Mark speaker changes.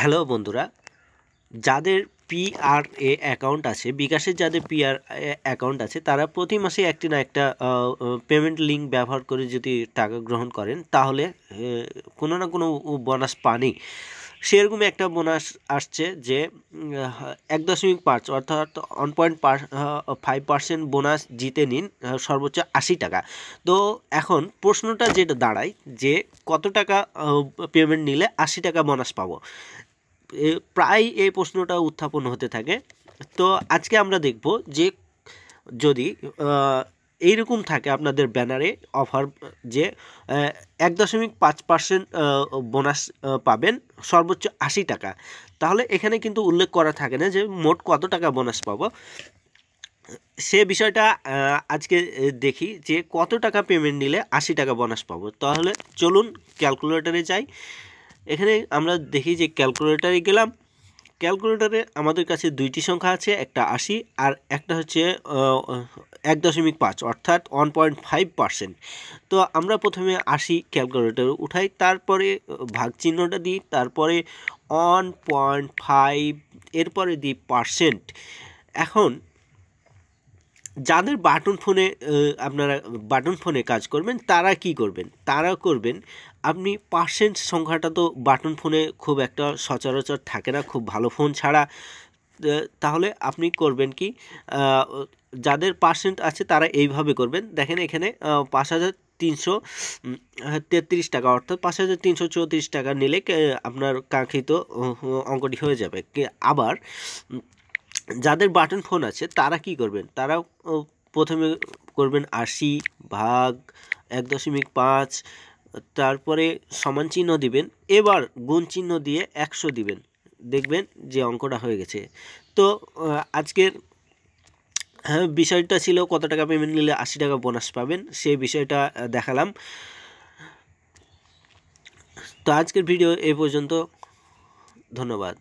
Speaker 1: Hello বন্ধুরা, যাদের PRA account আছে, বিকাশের যাদের পিআর অ্যাকাউন্ট আছে, তারা প্রতি মাসে একটি না একটা পেমেন্ট লিঙ্ক ব্যবহার করে যদি টাকা গ্রহণ করেন, তাহলে কোনো না কোনো বোনাস পানি সেরকম একটা বোনাস আসছে যে এক দশমিক পাঁচ অর্থাৎ one point five percent bonus জিতে নিন সর্বোচ্চ আশি টাকা। তো এখন প্রশ্নটা যেটা দাঁড়ায় যে, কত টাকা পেমেন্ট নিলে আশি টাকা বোনাস পাবো? প্রায় এই প্রশ্নটা উত্থাপন হতে থাকে। তো আজকে আমরা দেখব যে যদি এইরকম থাকে আপনাদের ব্যানারে অফার যে এক দশমিক পাঁচ পার্সেন্ট বোনাস পাবেন সর্বোচ্চ আশি টাকা। তাহলে এখানে কিন্তু উল্লেখ করা থাকে না যে মোট কত টাকা বোনাস পাবো। সে বিষয়টা আজকে দেখি যে কত টাকা পেমেন্ট নিলে আশি টাকা বোনাস পাবো। তাহলে চলুন ক্যালকুলেটারে যাই। এখানে আমরা দেখি যে ক্যালকুলেটারে গেলাম। ক্যালকুলেটারে আমাদের কাছে দুইটি সংখ্যা আছে, একটা আশি আর একটা হচ্ছে এক দশমিক পাঁচ, অর্থাৎ ওয়ান পয়েন্ট ফাইভ পার্সেন্ট তো আমরা প্রথমে আশি ক্যালকুলেটারে উঠাই, তারপরে ভাগ চিহ্নটা দিই, তারপরে ওয়ান পয়েন্ট ফাইভ এরপরে দিই পার্সেন্ট এখন যাদের বাটন ফোনে আপনারা বাটন ফোনে কাজ করবেন, তারা কি করবেন? তারা করবেন, আপনি পার্সেন্ট সংখ্যাটা তো বাটন ফোনে খুব একটা সচরাচর থাকে না, খুব ভালো ফোন ছাড়া। তাহলে আপনি করবেন কি যাদের পার্সেন্ট আছে তারা এইভাবে করবেন। দেখেন এখানে পাঁচ হাজার তিনশো তেত্রিশ টাকা, অর্থাৎ পাঁচ হাজার তিনশো চৌত্রিশ টাকা নিলে আপনার কাঙ্ক্ষিত অঙ্কটি হয়ে যাবে। আবার যাদের বাটন ফোন আছে, তারা কি করবেন? তারা প্রথমে করবেন আশি ভাগ এক দশমিক পাঁচ, তারপরে সমান চিহ্ন দিবেন, এবার গুণ চিহ্ন দিয়ে একশো দিবেন। দেখবেন যে অঙ্কটা হয়ে গেছে। তো আজকের হ্যাঁ বিষয়টা ছিল কত টাকা পেমেন্ট নিলে আশি টাকা বোনাস পাবেন সেই বিষয়টা দেখালাম। তো আজকের ভিডিও এ পর্যন্ত, ধন্যবাদ।